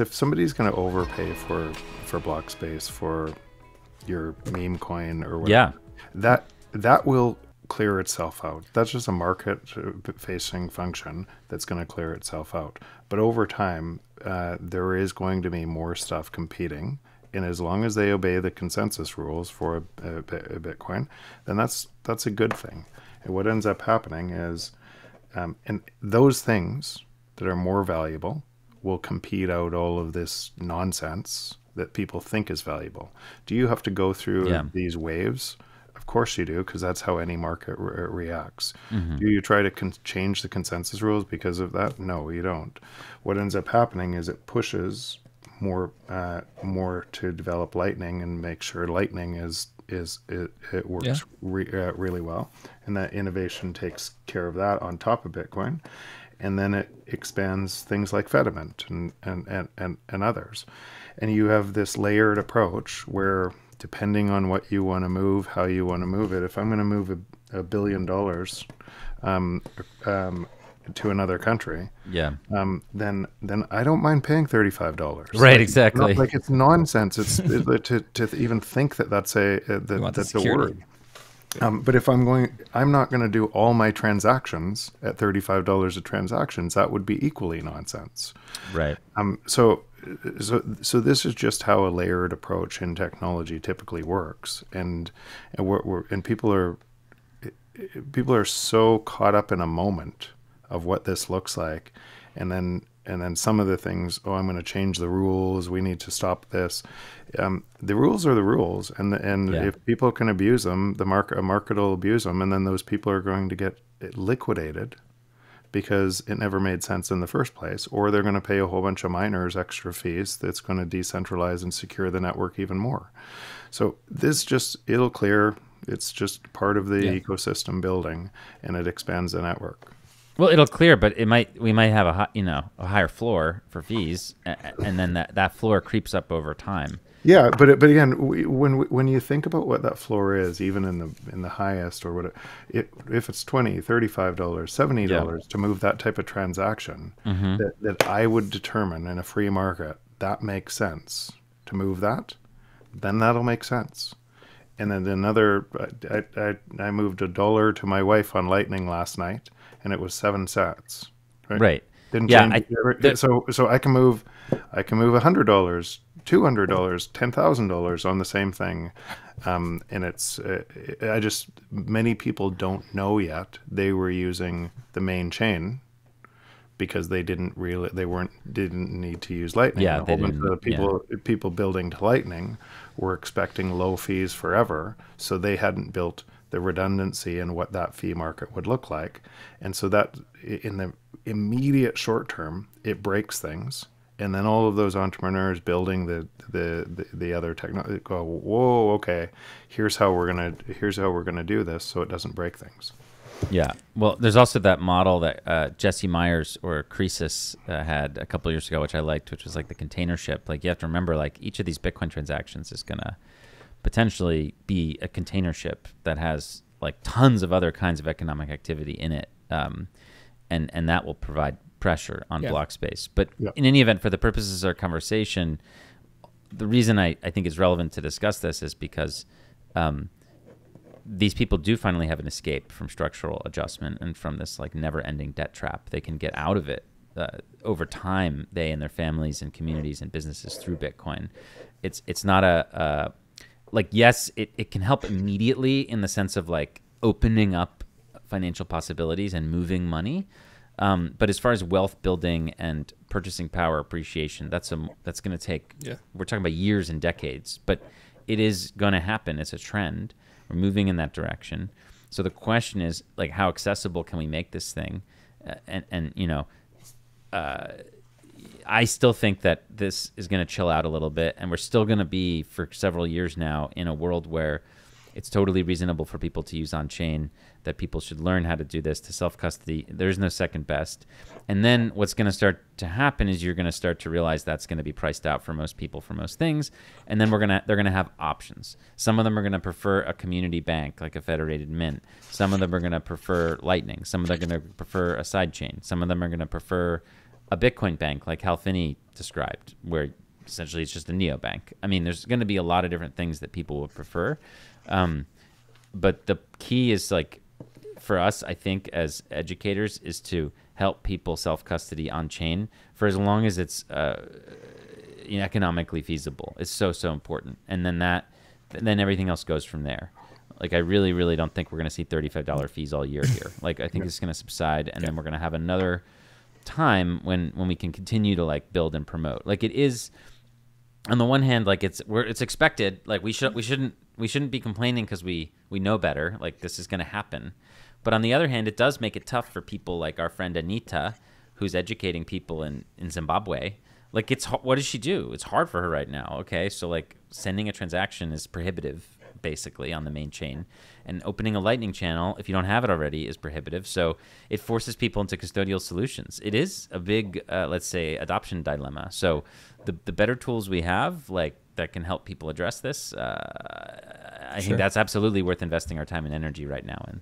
if somebody's going to overpay for for block space for your meme coin or whatever, Yeah. that that will clear itself out. That's just a market facing function that's going to clear itself out. But over time, uh, there is going to be more stuff competing. And as long as they obey the consensus rules for a, a, a Bitcoin, then that's that's a good thing. And what ends up happening is, um, and those things that are more valuable will compete out all of this nonsense that people think is valuable. Do you have to go through Yeah. these waves? Of course you do, because that's how any market re- reacts. Mm-hmm. Do you try to con- change the consensus rules because of that? No, you don't. What ends up happening is it pushes more uh, more to develop Lightning and make sure Lightning is is it, it works Yeah. re- uh, really well, and that innovation takes care of that on top of Bitcoin, and then it expands things like Fedimint and and and and, and others, and you have this layered approach where depending on what you want to move, how you want to move it. If I'm going to move a, a billion dollars um, um, to another country, Yeah. um, then then I don't mind paying thirty five dollars. Right, exactly. Like it's nonsense. It's it, to to even think that that's a uh, that, the that's a security. Um, but if I'm going, I'm not going to do all my transactions at thirty five dollars a transactions. That would be equally nonsense. Right. Um, so, so, so this is just how a layered approach in technology typically works, and and we're, we're and people are people are so caught up in a moment of what this looks like, and then and then some of the things. Oh, I'm going to change the rules. We need to stop this. Um, the rules are the rules, and and Yeah. if people can abuse them, the market a market will abuse them, and then those people are going to get liquidated because it never made sense in the first place, or they're going to pay a whole bunch of miners extra fees that's going to decentralize and secure the network even more. So this just it'll clear. It's just part of the Yeah. ecosystem building, and it expands the network. Well, it'll clear, but it might we might have a hi- you know a higher floor for fees, and then that, that floor creeps up over time. Yeah, but it- but again, we, when we- when you think about what that floor is, even in the in the highest or what it, if it's 20 35 dollars 70 dollars to move that type of transaction mm-hmm. that, that I would determine in a free market that makes sense to move that, then that'll make sense. And then another, I, I, I moved a dollar to my wife on Lightning last night, and it was seven cents. Right. right. Didn't Yeah, change I- the- so so I can move, I can move a hundred dollars, two hundred dollars, ten thousand dollars on the same thing, um, and it's uh, I just many people don't know yet they were using the main chain because they didn't really they weren't didn't need to use lightning. Yeah, they didn't- of people people building to lightning were expecting low fees forever so they hadn't built the redundancy and what that fee market would look like. And so that in the immediate short term it breaks things. And then all of those entrepreneurs building the the the, the other technology go whoa okay here's how we're gonna here's how we're gonna do this so it doesn't break things Yeah. Well, there's also that model that uh, Jesse Myers or Croesus uh, had a couple years ago, which I liked, which was like the container ship. Like you have to remember, like each of these Bitcoin transactions is gonna potentially be a container ship that has like tons of other kinds of economic activity in it, um, and and that will provide pressure on Yeah. block space. But Yeah. in any event, for the purposes of our conversation, the reason I, I think it's relevant to discuss this is because um, these people do finally have an escape from structural adjustment and from this like never-ending debt trap. They can get out of it uh, over time. They and their families and communities and businesses through Bitcoin. It's it's not a, a like yes, it, it can help immediately in the sense of like opening up financial possibilities and moving money. Um, but as far as wealth building and purchasing power appreciation, that's a that's going to take. Yeah. We're talking about years and decades, but it is going to happen. It's a trend. We're moving in that direction. So the question is, like, how accessible can we make this thing? Uh, and and you know, uh, I still think that this is going to chill out a little bit, and we're still going to be for several years now in a world where it's totally reasonable for people to use on chain. That people should learn how to do this to self custody. There's no second best. And then what's going to start to happen is you're going to start to realize that's going to be priced out for most people for most things. And then we're gonna they're going to have options. Some of them are going to prefer a community bank like a federated mint. Some of them are going to prefer Lightning. Some of them are going to prefer a side chain. Some of them are going to prefer a Bitcoin bank like Hal Finney described, where essentially it's just a neobank. I mean, there's going to be a lot of different things that people would prefer, um, but the key is like for us, I think, as educators, is to help people self custody on chain for as long as it's uh, economically feasible. It's so so important, and then that then everything else goes from there. Like I really really don't think we're going to see thirty five dollar fees all year here. Like I think yeah. it's going to subside, and yeah. then we're going to have another time when when we can continue to like build and promote. Like it is on the one hand like it's we're it's expected like we should we shouldn't we shouldn't be complaining because we we know better like this is going to happen but on the other hand, it does make it tough for people like our friend Anita, who's educating people in, in Zimbabwe. Like, it's what does she do? It's hard for her right now. Okay, so like sending a transaction is prohibitive, basically, on the main chain, and opening a Lightning channel if you don't have it already is prohibitive. So it forces people into custodial solutions. It is a big, uh, let's say, adoption dilemma. So the the better tools we have, like that can help people address this, uh, I sure. think that's absolutely worth investing our time and energy right now in.